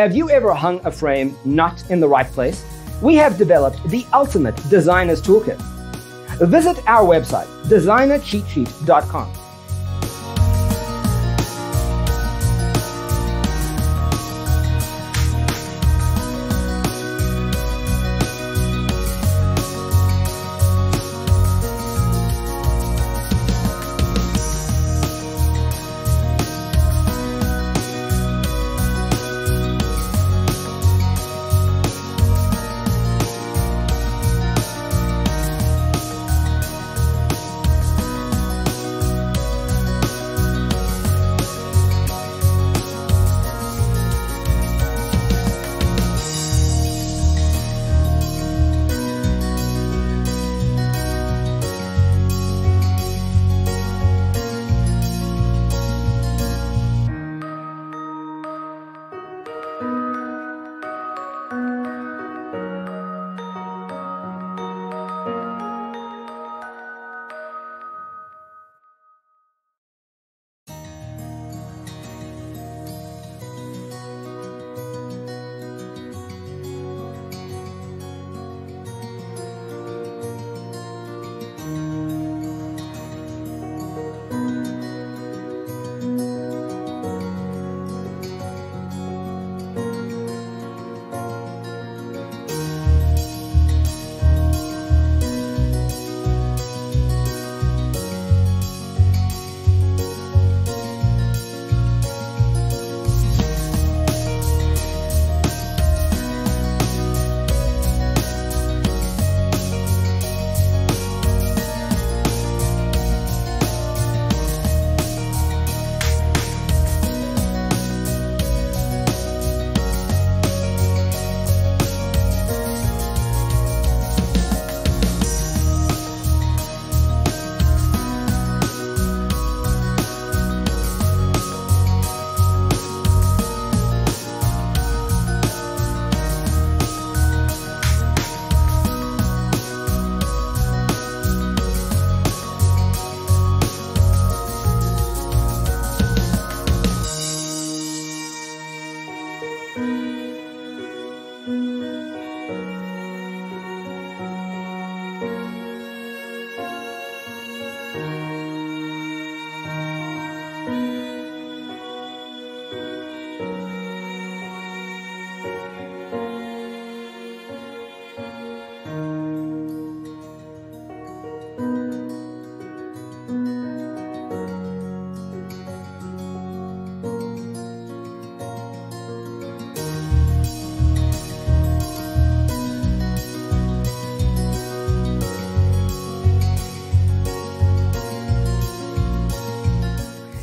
Have you ever hung a frame not in the right place? We have developed the ultimate designer's toolkit. Visit our website, designercheatsheet.com.